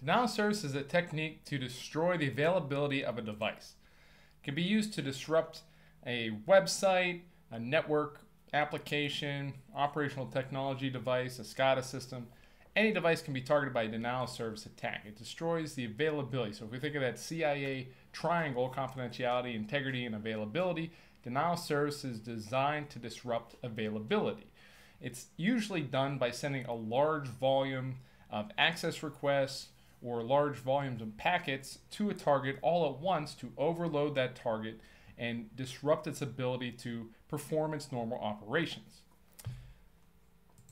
Denial of service is a technique to destroy the availability of a device. It can be used to disrupt a website, a network application, operational technology device, a SCADA system. Any device can be targeted by a denial of service attack. It destroys the availability. So if we think of that CIA triangle, confidentiality, integrity, and availability, denial of service is designed to disrupt availability. It's usually done by sending a large volume of access requests or large volumes of packets to a target all at once to overload that target and disrupt its ability to perform its normal operations.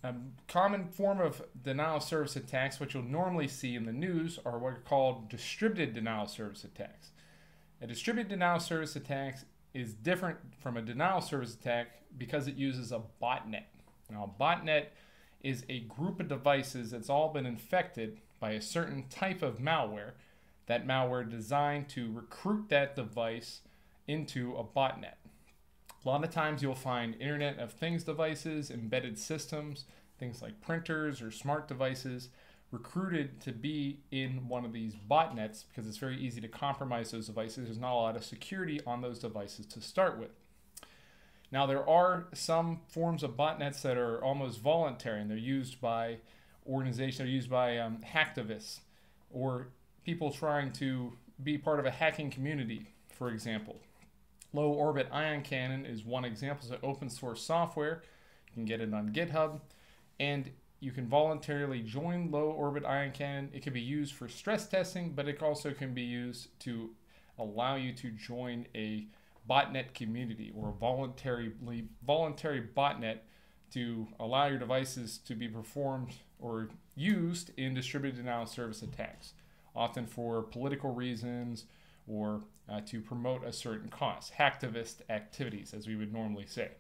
A common form of denial of service attacks, which you'll normally see in the news, are what are called distributed denial of service attacks. A distributed denial of service attack is different from a denial of service attack because it uses a botnet. Now, a botnet is a group of devices that's all been infected by a certain type of malware. That malware designed to recruit that device into a botnet. A lot of times you'll find Internet of Things devices, embedded systems, things like printers or smart devices recruited to be in one of these botnets because it's very easy to compromise those devices. There's not a lot of security on those devices to start with. Now, there are some forms of botnets that are almost voluntary and they're used by organizations, they're used by um, hacktivists or people trying to be part of a hacking community, for example. Low orbit ion cannon is one example. It's open source software. You can get it on GitHub. And you can voluntarily join low orbit ion cannon. It can be used for stress testing, but it also can be used to allow you to join a botnet community or a voluntary voluntary botnet to allow your devices to be performed or used in distributed denial of service attacks, often for political reasons or uh, to promote a certain cause, hacktivist activities, as we would normally say.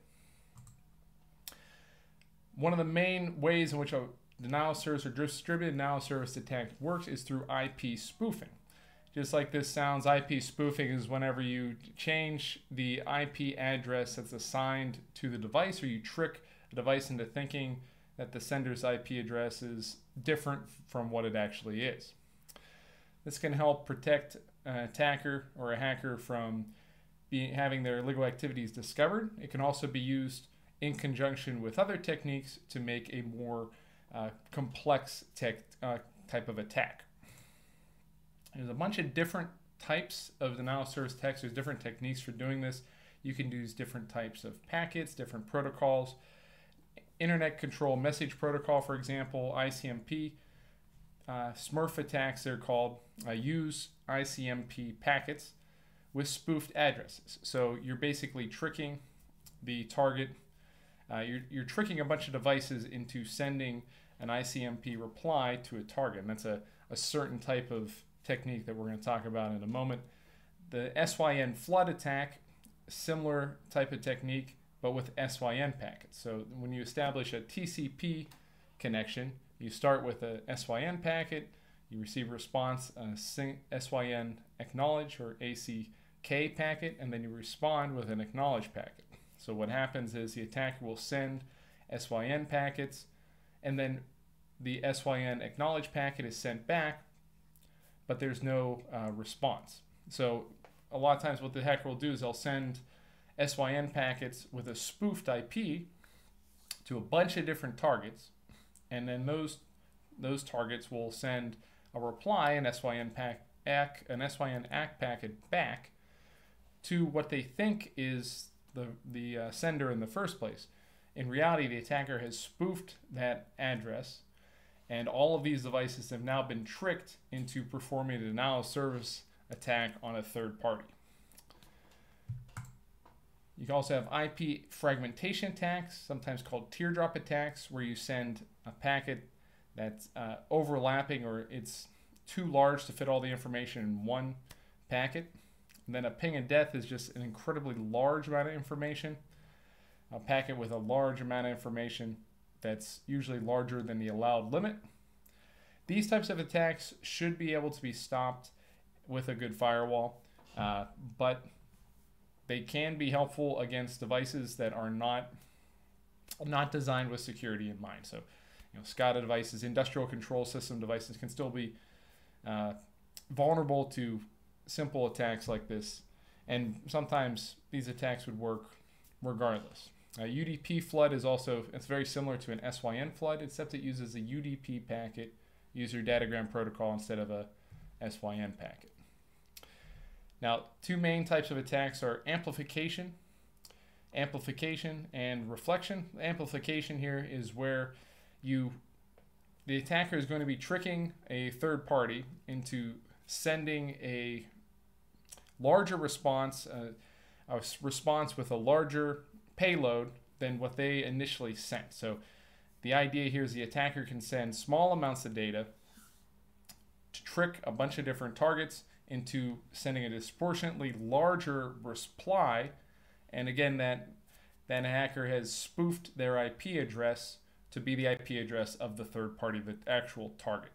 One of the main ways in which a denial of service or distributed denial of service attack works is through IP spoofing. Just like this sounds, IP spoofing is whenever you change the IP address that's assigned to the device or you trick a device into thinking that the sender's IP address is different from what it actually is. This can help protect an attacker or a hacker from being, having their illegal activities discovered. It can also be used in conjunction with other techniques to make a more uh, complex tech, uh, type of attack. There's a bunch of different types of denial of service attacks. There's different techniques for doing this. You can use different types of packets, different protocols. Internet Control Message Protocol, for example, ICMP. Uh, Smurf attacks, they're called, uh, use ICMP packets with spoofed addresses. So you're basically tricking the target, uh, you're, you're tricking a bunch of devices into sending an ICMP reply to a target. And that's a, a certain type of technique that we're going to talk about in a moment. The SYN flood attack, similar type of technique, but with SYN packets. So when you establish a TCP connection, you start with a SYN packet, you receive a response, a SYN acknowledge or ACK packet, and then you respond with an acknowledge packet. So what happens is the attacker will send SYN packets, and then the SYN acknowledge packet is sent back, but there's no uh, response. So a lot of times what the hacker will do is they'll send SYN packets with a spoofed IP to a bunch of different targets, and then those those targets will send a reply, an SYN pack, ACK, an SYN ACK packet back to what they think is the the uh, sender in the first place. In reality, the attacker has spoofed that address, and all of these devices have now been tricked into performing a denial of service attack on a third party. You can also have IP fragmentation attacks, sometimes called teardrop attacks, where you send a packet that's uh, overlapping or it's too large to fit all the information in one packet. And then a ping of death is just an incredibly large amount of information. A packet with a large amount of information that's usually larger than the allowed limit. These types of attacks should be able to be stopped with a good firewall, uh, but they can be helpful against devices that are not not designed with security in mind. So, you know, SCADA devices, industrial control system devices can still be uh, vulnerable to simple attacks like this. And sometimes these attacks would work regardless. Uh, UDP flood is also it's very similar to an SYN flood, except it uses a UDP packet, user datagram protocol instead of a SYN packet. Now, two main types of attacks are amplification, amplification and reflection. Amplification here is where you the attacker is going to be tricking a third party into sending a larger response, uh, a response with a larger payload than what they initially sent. So the idea here is the attacker can send small amounts of data to trick a bunch of different targets into sending a disproportionately larger reply. And again, that that hacker has spoofed their IP address to be the IP address of the third party, the actual target.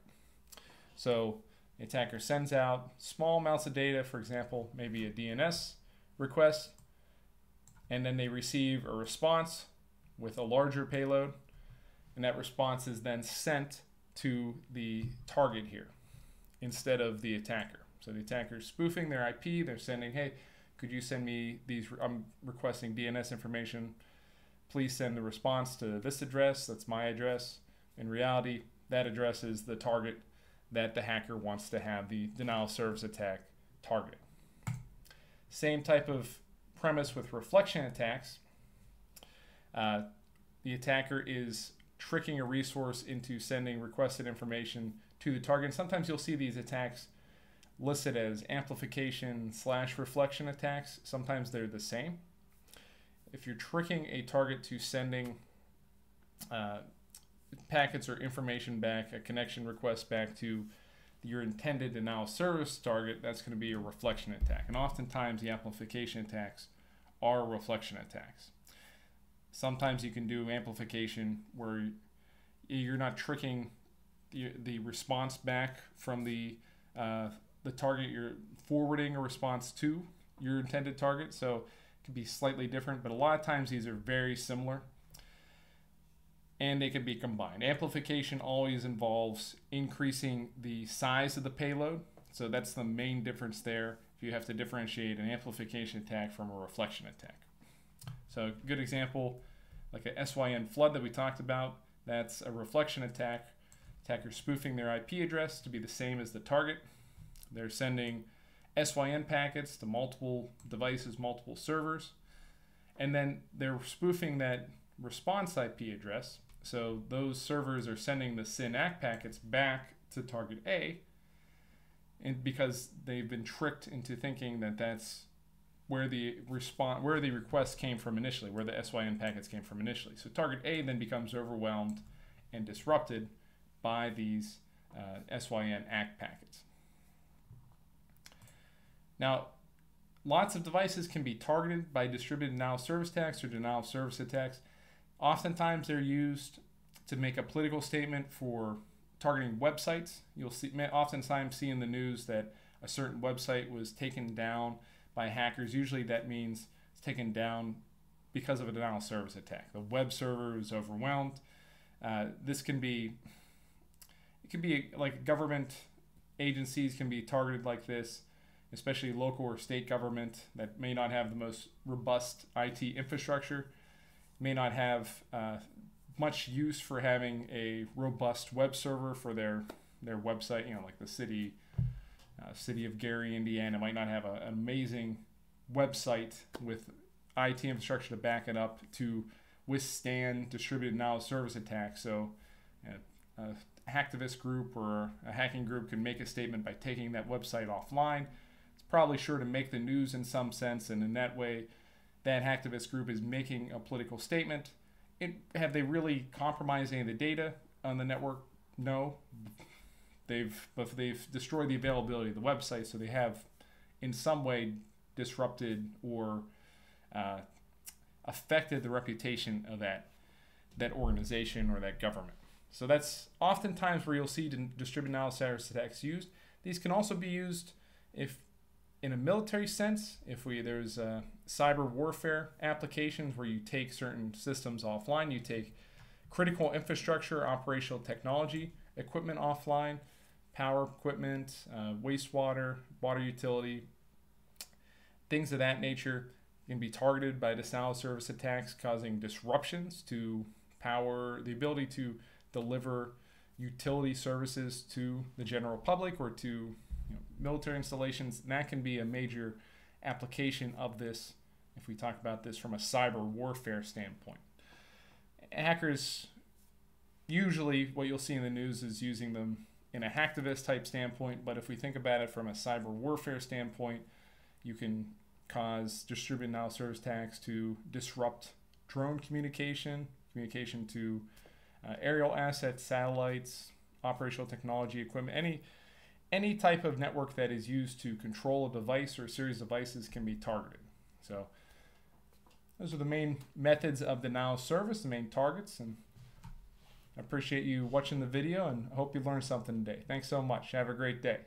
So the attacker sends out small amounts of data, for example, maybe a DNS request, and then they receive a response with a larger payload, and that response is then sent to the target here instead of the attacker. So the attacker is spoofing their IP. They're sending, hey, could you send me these? I'm requesting DNS information. Please send the response to this address. That's my address. In reality, that address is the target that the hacker wants to have the denial service attack target. Same type of premise with reflection attacks. Uh, the attacker is tricking a resource into sending requested information to the target. And sometimes you'll see these attacks listed as amplification slash reflection attacks. Sometimes they're the same. If you're tricking a target to sending uh, packets or information back, a connection request back to your intended denial service target, that's going to be a reflection attack. And oftentimes the amplification attacks are reflection attacks. Sometimes you can do amplification where you're not tricking the, response back from the uh, the target you're forwarding a response to your intended target. So it can be slightly different, but a lot of times these are very similar and they can be combined. Amplification always involves increasing the size of the payload. So that's the main difference there if you have to differentiate an amplification attack from a reflection attack. So a good example, like a SYN flood that we talked about, that's a reflection attack. Attacker spoofing their IP address to be the same as the target. They're sending SYN packets to multiple devices, multiple servers, and then they're spoofing that response IP address. So those servers are sending the SYN ACK packets back to target A, and because they've been tricked into thinking that that's where the response, where the request came from initially, where the SYN packets came from initially. So target A then becomes overwhelmed and disrupted by these uh, SYN ACK packets. Now, lots of devices can be targeted by distributed denial of service attacks or denial of service attacks. Oftentimes, they're used to make a political statement for targeting websites. You'll see oftentimes see in the news that a certain website was taken down by hackers. Usually, that means it's taken down because of a denial of service attack. The web server is overwhelmed. Uh, this can be it can be like government agencies can be targeted like this especially local or state government that may not have the most robust IT infrastructure, may not have uh, much use for having a robust web server for their their website. You know, like the city uh, city of Gary, Indiana, might not have a, an amazing website with IT infrastructure to back it up to withstand distributed of service attacks. So, uh, a hacktivist group or a hacking group can make a statement by taking that website offline probably sure to make the news in some sense, and in that way, that hacktivist group is making a political statement. It, have they really compromised any of the data on the network? No. They've but they've destroyed the availability of the website, so they have, in some way, disrupted or uh, affected the reputation of that that organization or that government. So that's oftentimes where you'll see distributed service attacks used. These can also be used if in a military sense, if we there's uh, cyber warfare applications where you take certain systems offline, you take critical infrastructure, operational technology equipment offline power equipment, uh, wastewater, water utility, things of that nature can be targeted by denial service attacks, causing disruptions to power, the ability to deliver utility services to the general public or to you know, military installations. And that can be a major application of this if we talk about this from a cyber warfare standpoint. Hackers usually what you'll see in the news is using them in a hacktivist type standpoint, but if we think about it from a cyber warfare standpoint, you can cause distributed denial service attacks to disrupt drone communication, communication to uh, aerial assets, satellites, operational technology equipment, any any type of network that is used to control a device or a series of devices can be targeted. So those are the main methods of denial service, the main targets, and I appreciate you watching the video and I hope you learned something today. Thanks so much. Have a great day.